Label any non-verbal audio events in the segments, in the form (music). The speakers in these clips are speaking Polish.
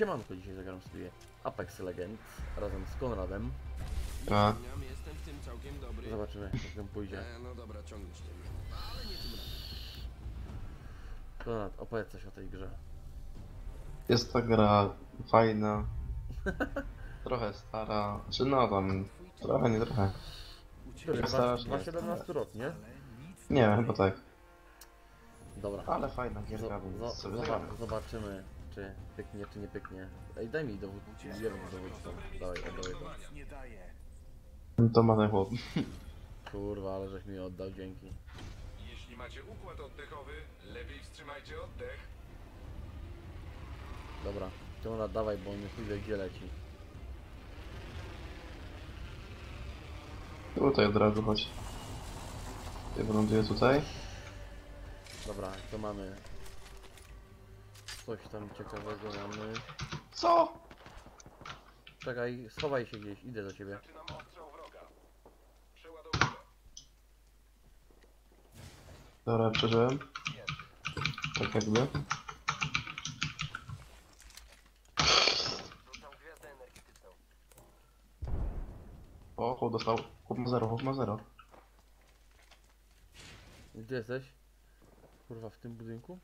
Siemanko, dzisiaj zagram sobie Apex Legends razem z Konradem. A. Zapomniałem, jestem w tym całkiem dobry. Zobaczymy jak nam pójdzie. E, no dobra, ciągniesz tym. Ale nie tym razem. Konrad, opowiedz coś o tej grze. Jest to gra fajna. (laughs) Trochę stara. Czy no tam. Trochę, nie trochę. Który? Starasz, Ma nie? 17 rok, nie? Nie chyba tak. Dobra. Ale fajna gierka, więc zobaczymy, czy pyknie, czy nie pyknie. Ej, daj mi dowód, jeden dowód. Dawaj, oddawaj. No To ma ten chłop. (laughs) Kurwa, ale żeś mi oddał, dzięki. Jeśli macie układ oddechowy, lepiej wstrzymajcie oddech. Dobra, Konrad dawaj, bo on chuj wie gdzie leci. Tutaj od razu chodź. Ja wyląduję tutaj. Dobra, to mamy... Coś tam ciekawego mamy. Co? Czekaj, schowaj się gdzieś, idę do ciebie. Zaczynam ostrzał wroga. Przeładowuję. Dobra, przeżyłem. Tak jakby. O, chłop dostał. Chłop ma zero, chłop ma zero. Gdzie jesteś? Kurwa, w tym budynku?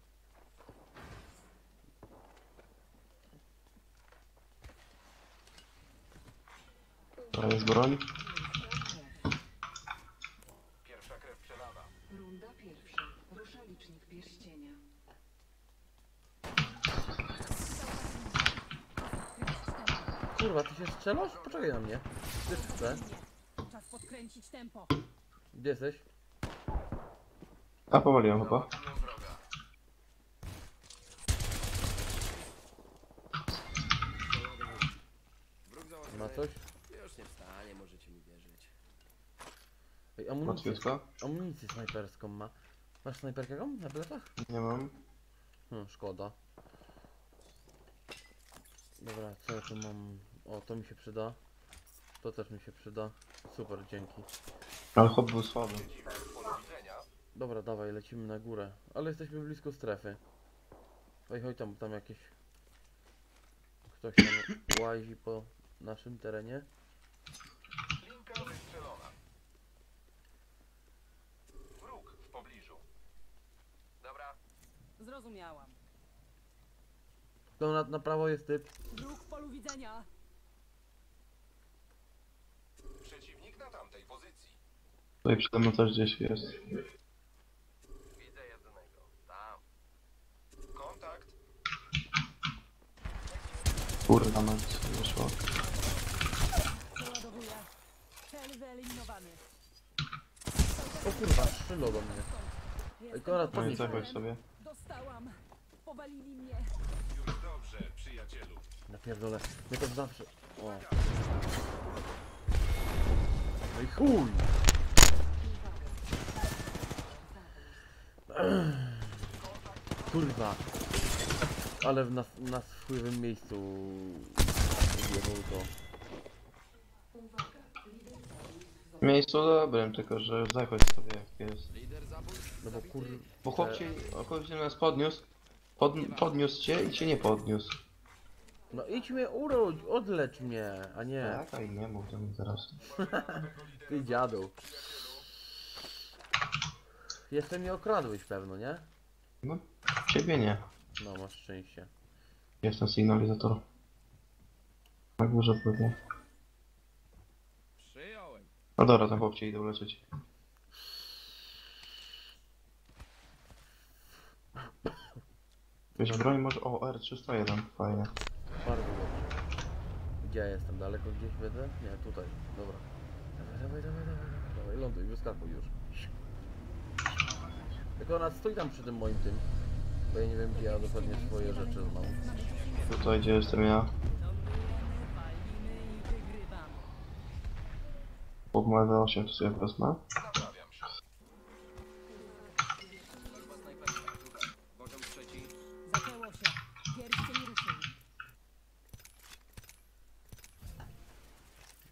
Dobra, jest broń. Pierwsza krew przelawa. Runda pierwsza. Rusza licznik pierścienia. Kurwa, ty się strzelasz? Poczekaj na mnie. Też chcę. Czas podkręcić tempo. Gdzie jesteś? A powaliłem chyba. Ma coś? Już nie wstanie, możecie mi wierzyć. Ej, amunicję, Łatwiutko. amunicję snajperską ma. Masz snajperkę jaką na plecach? Nie mam. Hmm, szkoda. Dobra, co ja tu mam? O, to mi się przyda. To też mi się przyda. Super, dzięki. Ale chłop był słaby. Dobra, dawaj, lecimy na górę. Ale jesteśmy blisko strefy. Oj, chodź tam, tam jakieś... Ktoś tam łazi po naszym terenie. Linka wystrzelona. Wróg w pobliżu. Dobra. Zrozumiałam. To na, na prawo jest typ. Wróg w polu widzenia. Przeciwnik na tamtej pozycji. Tutaj przede mną też gdzieś jest. Widzę jednego. Tam. Kontakt. Kurwa mać, wyszło. Przeładowuję. Cel wyeliminowany. O kurwa, strzelał do mnie. Konrad, No i podnieś sobie. Dostałam. Powalili mnie. Już dobrze, przyjacielu. Napierdolę. My to zawsze... O. No i chuj! (clears throat) Kurwa. Ale w nas, na swym miejscu... Jebał to. W miejscu dobrym, tylko że zachodź sobie jak jest. No bo kur... Bo chłop cię, chłop cię nas podniósł. Pod, podniósł cię i cię nie podniósł. No idź mnie urodź, odlecz mnie, a nie. Tak, a i nie mów do mnie teraz. Ty dziadu. Jeszcze mnie okradłeś pewno, nie? No, ciebie nie. No, masz szczęście. Jestem sygnalizator. Na górze pewnie. Przyjąłem. No dobra, ten chłop cię idę Wiesz, broń może... O, R301, fajnie. Bardzo dobrze. Gdzie ja jestem? Daleko gdzieś będę? Nie, tutaj. Dobra. Dawaj, dawaj, dawaj, dawaj, dawaj, dawaj, ląduj, wyskakuj już. Tylko ona stój tam przy tym moim tym. Bo ja nie wiem gdzie ja dokładnie swoje rzeczy mam. Tutaj, gdzie jestem ja. Chłop ma 8 to sobie wezmę. Naprawiam się. Chyba snajperka. Tutaj. Poziom trzeci. Pierścień ruszył.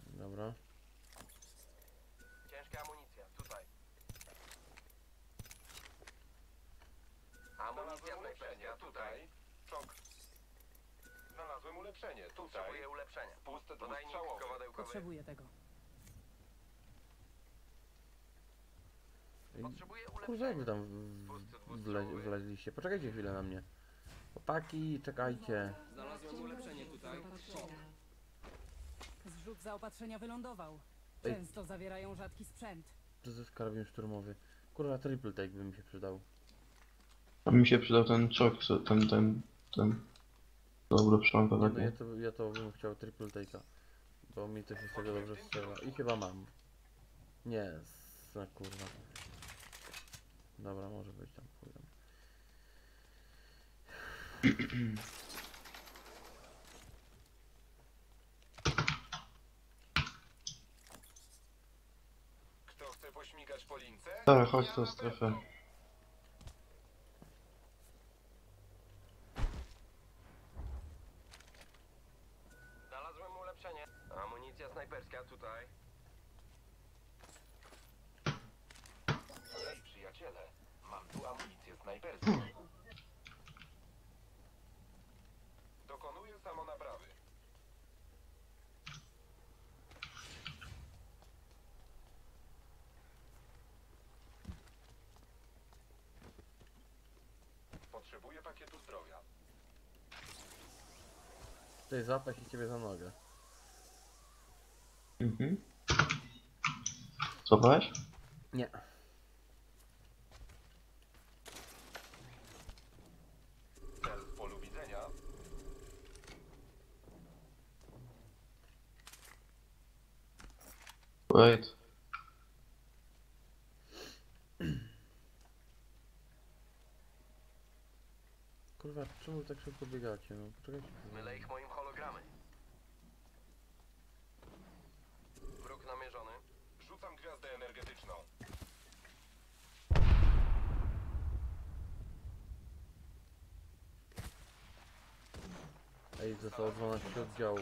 Dobra. Ciężka amunicja. Tutaj. Amunicja snajperska. Tutaj. Czok. Znalazłem ulepszenie. Tutaj. Potrzebuję ulepszenia. Spust Podajnik dwustrzałowy. kowadełkowy. Potrzebuję tego. Ej, Potrzebuję Kurwa, jak wy ulepszenia. tam w- wle, wleźliście? Poczekajcie chwilę na mnie. Chłopaki, czekajcie. Znalazłem ulepszenie tutaj. Zrzut zaopatrzenia wylądował. Ej. Często zawierają rzadki sprzęt. To jest karabin szturmowy. Kurwa, triple take by mi się przydał. A mi się przydał ten czok, co- ten, ten, ten. Dobra, Nie, przemawia no ja to, ja to bym chciał triple take'a. Bo mi to się z tego dobrze strzela. I chyba mam. Nie, s- kurwa. Dobra, może być tam, chuj tam. Kto chce pośmigać po lince? Tak, chodź do strefy. Znalazłem ulepszenie. Amunicja snajperska tutaj. Hej, przyjaciele. Mam tu amunicję snajperską. Dokonuję samonaprawy. Potrzebuję pakietu zdrowia. Tutaj zapach i ciebie za nogę. Mhm. Złapałeś? Nie. Cel w polu widzenia. Wait. Kurwa, czemu tak szybko biegacie? No, poczekajcie. Mylę ich moim hologramem. Wróg namierzony. Rzucam gwiazdę energetyczną. Ej, zostało 12 oddziałów.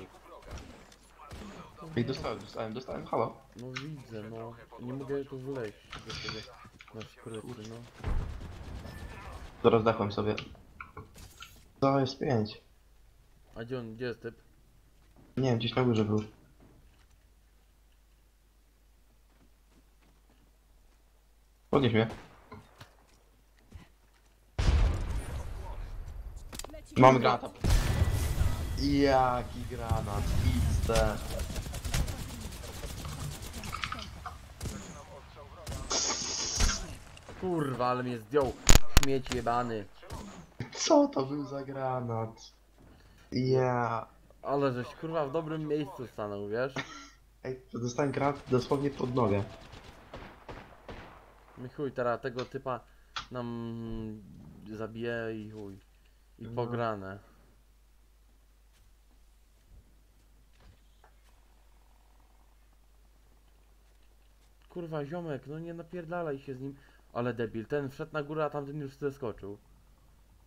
Ej, dostałem, dostałem, dostałem, halo. No widzę, no. Nie mogę tu wleźć do siebie na skryty, no. Zaraz dachłem sobie. To jest pięć. A gdzie on, gdzie jest typ? Nie wiem, gdzieś na górze był. Podnieś mnie. Mam granat. Jaki granat, XD. Kurwa, ale mnie zdjął. Śmieć jebany. Co to był za granat? Ja. Ale żeś kurwa w dobrym miejscu stanął, wiesz? Ej, to dostałem granat dosłownie pod nogę. My chuj, teraz tego typa nam zabije i chuj. I No. pograne. Kurwa, ziomek, no nie napierdalaj się z nim. Ale debil, ten wszedł na górę, a tamten już zeskoczył.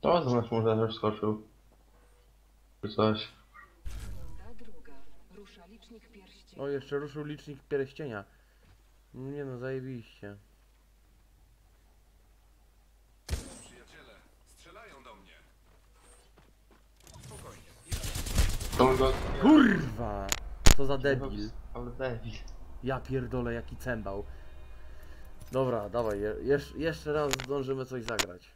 To z nas może też skoczył. Czy coś. Runda druga. Rusza licznik pierścienia. O, jeszcze ruszył licznik pierścienia. Nie no, zajebiście. Przyjaciele, strzelają do mnie. Spokojnie. To go... Kurwa! Co za debil. Ale debil. Ja pierdolę, jaki cembał. Dobra, dawaj, je, jesz, jeszcze raz zdążymy coś zagrać.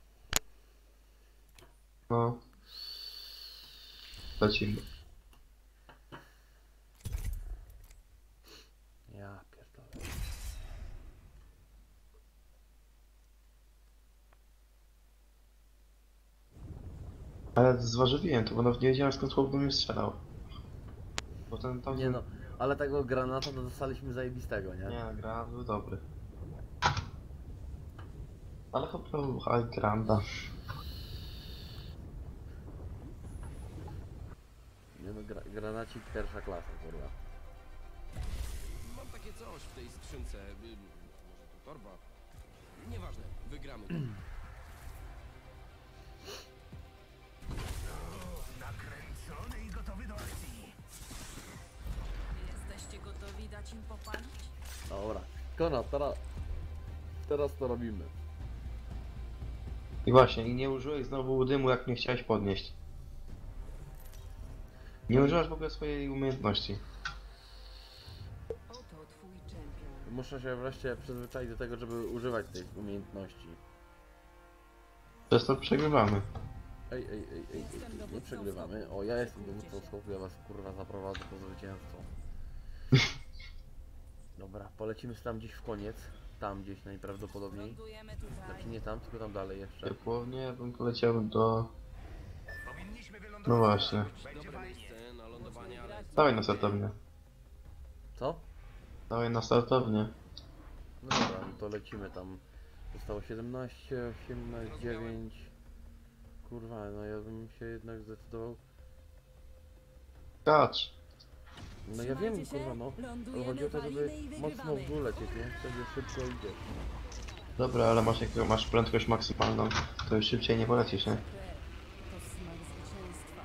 No. Lecimy. Ja pierdolę. Ale zważywiłem to, bo nawet nie wiedziałem skąd chłop mnie strzelał. Bo ten tam... Nie no, ale tego granata to dostaliśmy zajebistego, nie? Nie, granat był dobry. Ale chłop był high granda. Nie no, gra, granacik pierwsza klasa, kurwa. Mam takie coś w tej skrzynce. y, Może to torba. Nieważne, wygramy. (clears throat) to. Jesteście gotowi dać im popalić? Dobra, Konrad, teraz... Teraz to robimy. I właśnie, i nie użyłeś znowu dymu jak mnie chciałeś podnieść. Nie używasz w ogóle swojej umiejętności. Oto twój czempion. Muszę się wreszcie przyzwyczaić do tego, żeby używać tej umiejętności. Przez to przegrywamy. Ej, ej, ej, ej, ej, ej nie przegrywamy. O, ja jestem dowódcą skoku, ja was kurwa zaprowadzę po zwycięstwo. (laughs) Dobra, polecimy tam gdzieś w koniec. Tam gdzieś najprawdopodobniej. Lądujemy tutaj. Znaczy nie tam, tylko tam dalej jeszcze. Ciepłownie, ja bym poleciał do... No właśnie. Będzie Dobre fajnie. miejsce na lądowanie, ale... Dawaj na startownię. Co? Dawaj na startownię. No dobra, no to lecimy tam. Zostało 17, 18, 9. Kurwa, no ja bym się jednak zdecydował. Kacz! No ja wiem, kurwa, no. Ale chodzi o to, żeby mocno w dół lecieć, nie? Wtedy szybko idziesz. Dobra, ale masz, jakiego, masz prędkość maksymalną, to już szybciej nie polecisz, nie? To smak zwycięstwa.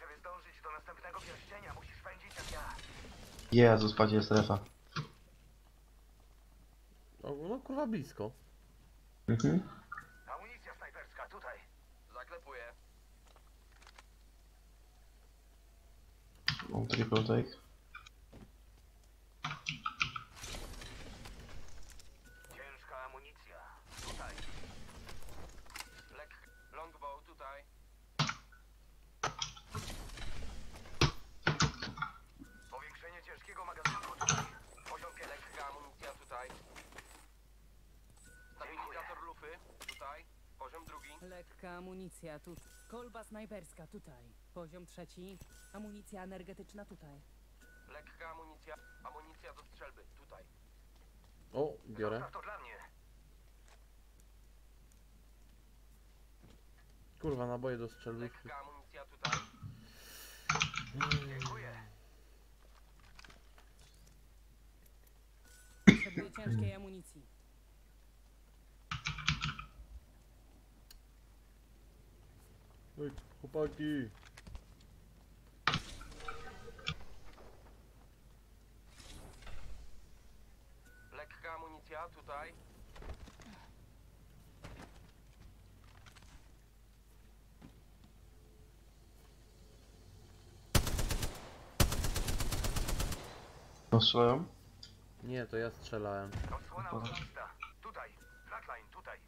Żeby zdążyć do następnego pierścienia, musisz pędzić jak ja. Jezus, padzie strefa. O, no kurwa blisko. Mhm. Amunicja snajperska, tutaj. Zaklepuję. Mam triple take. Amunicja tu. Kolba snajperska tutaj. Poziom trzeci. Amunicja energetyczna tutaj. Lekka amunicja. Amunicja do strzelby tutaj. O, biorę. Zostaw to dla mnie. Kurwa, naboje do strzelby. Lekka amunicja tutaj. Dziękuję. Potrzebuję ciężkiej amunicji. Ej, chłopaki. Lekka amunicja tutaj. Postrzelają? Nie, to ja strzelałem. Odsłona osobista. Tutaj. Flatline, tutaj.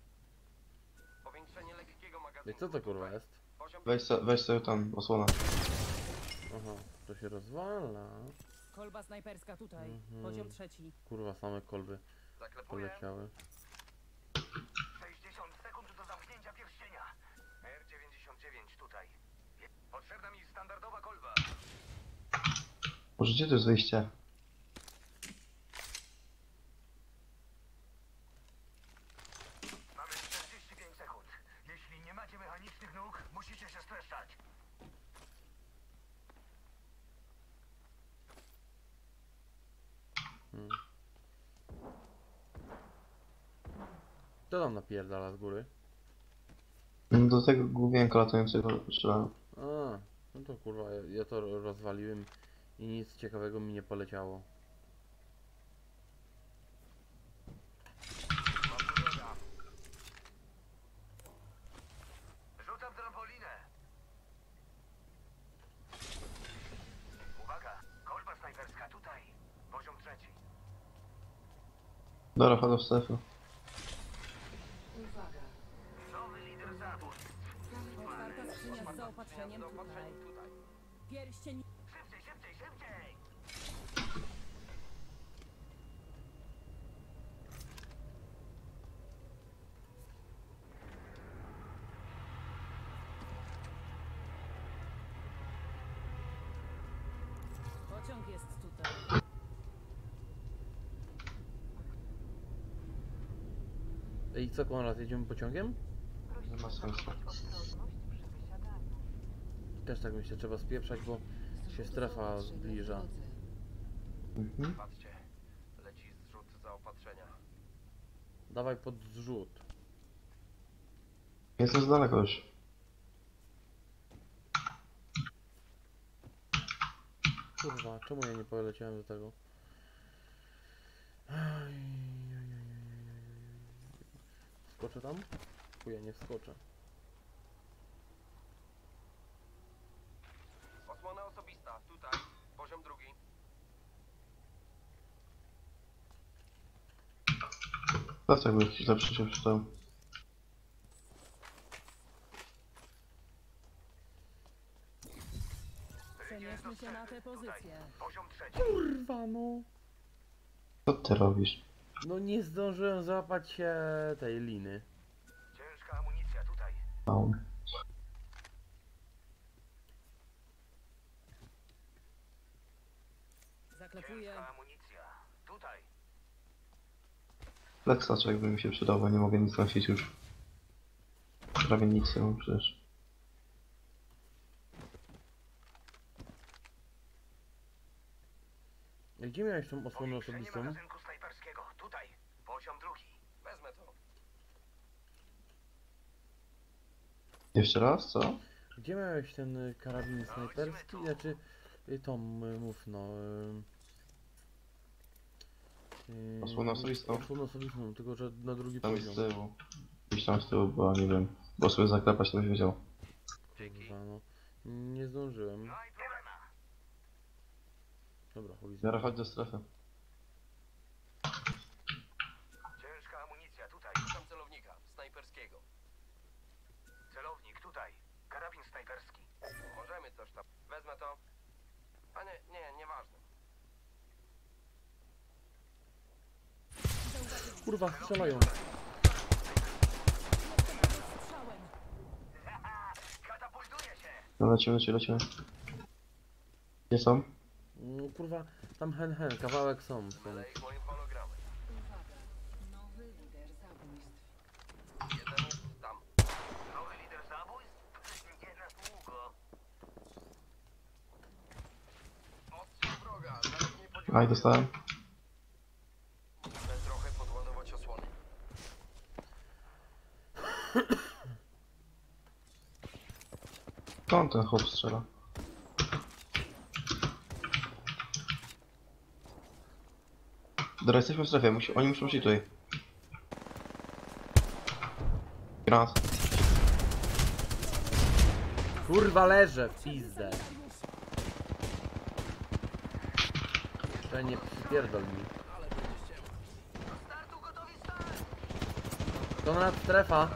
Powiększenie lekkiego Ej, magazynku. co to kurwa jest? Weź, se, weź sobie tam osłona. Aha, to się rozwala. Kolba snajperska tutaj. Mhm. Poziom trzeci. Kurwa, same kolby Zaklepuję. poleciały. 60 sekund do zamknięcia pierścienia. R99 tutaj. Potrzebna mi standardowa kolba. Może gdzie to jest wyjście? Mamy 45 sekund. Jeśli nie macie mechanicznych nóg, musicie się streszczać. Hmm. Co tam napierdala z góry? No Do tego główienka latającego strzelałem. A, no to kurwa, ja, ja to ro- rozwaliłem i nic ciekawego mi nie poleciało. Rzucam trampolinę. Uwaga, kolba snajperska tutaj. Poziom trzeci. Dobra, chodź w strefę. Zaopatrzeniem tutaj. Tutaj. Pierścień Szybciej, szybciej, szybciej! Pociąg jest tutaj. Ej, co Konrad, jedziemy pociągiem? Nie ma sensu. Też tak myślę, trzeba spieprzać, bo się strefa zbliża. Mhm. Patrzcie. Leci zrzut zaopatrzenia. Dawaj pod zrzut. Jestem z daleko już. Kurwa, czemu ja nie poleciałem do tego? Skoczę tam? Chuja, nie wskoczę. Osłona osobista, tutaj. Poziom drugi. Jakby jakiś lepszy się przydał. Przenieśmy się na tę pozycję. Poziom trzeci. Kurwa, no. Co ty robisz? No nie zdążyłem złapać się tej liny. Ciężka amunicja tutaj. Mał. Tutaj. Leksaczek by mi się przydał, bo nie mogę nic nosić już. Prawie nic nie mam przecież. Gdzie miałeś tą osłonę osobistą? magazynku snajperskiego. Tutaj. Poziom drugi. Wezmę to. Jeszcze raz, co? Gdzie miałeś ten karabin snajperski? Znaczy, y, tą, y, mów no... y, y, Osłonę osobistą? Osłonę osobistą, tylko że na drugi Tam jest z poziom. tyłu. Gdzieś tam z tyłu, bo nie wiem. Bo sobie zaklepać to byś wiedział. Kurwa, no. Nie zdążyłem. Dobra, chuj z Miara nim. chodź do strefy. Ciężka amunicja tutaj. Szukam celownika, snajperskiego. Celownik tutaj. Karabin snajperski. Możemy coś tam. Wezmę to. A nie, nie, nieważne. Kurwa, strzelają. No lecimy, lecimy, lecimy. Gdzie są? No, kurwa, tam hen hen, kawałek są. są. Nowy lider zabójstw. Jeden jest tam. Nowy lider zabójstw? Nie na długo. Ostrzał wroga, nawet nie podzieliłem. Aj, dostałem. Muszę trochę podładować osłony. Skąd ten chłop strzela? Dobra, jesteśmy w strefie, musi, oni muszą być tutaj. Granat. Kurwa, leżę w pizdę. Jeszcze nie przypierdol mi. Konrad, strefa.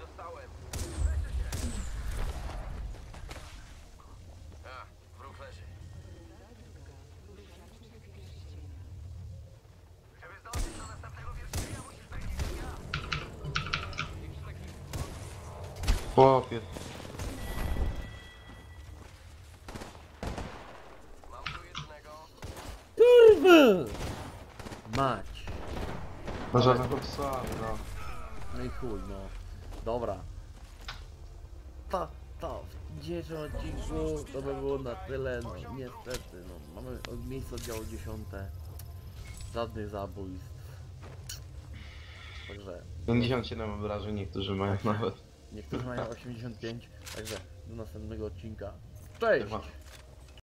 Dostałem. A, wróg leży. Żeby zdążyć do następnego wierzchnia, musisz wejść ja. Chłopie. Mam tu jednego. Kurwa! Mać. Na żadne chłopca, no. No i chuj, no. Dobra. To, to w dzisiejszym odcinku to by było na tyle, no niestety, no mamy od miejsca oddziału 10. Żadnych zabójstw. Także 57 obrażeń, niektórzy mają nawet. Niektórzy mają 85, także do następnego odcinka. Cześć!